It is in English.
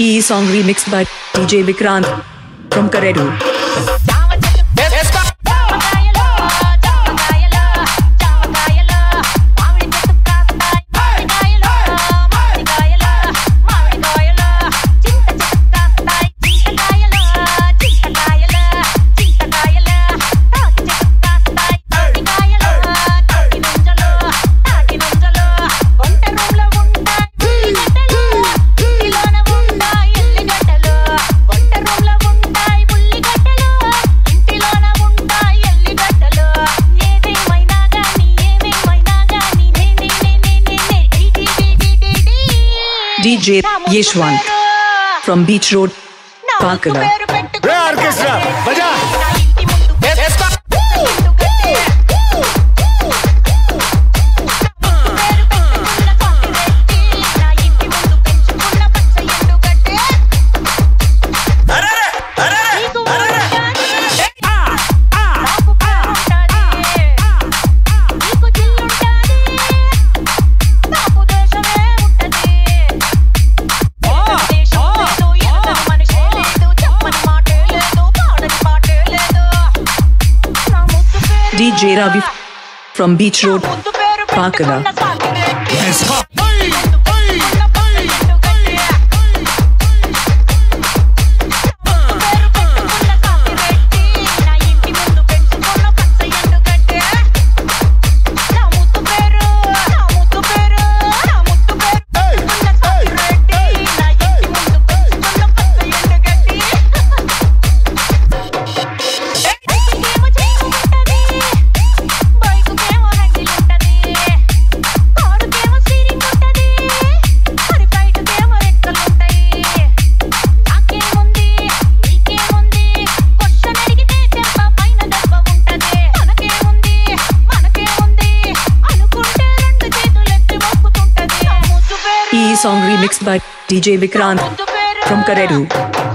ఈ song remix by DJ Vikrant from Karedu DJ Yeshwant from Beach Road, Pakala. Orchestra, baja! DJ Ravi from Beach Road, Pakala. Song remixed by DJ Vikrant from Karedu.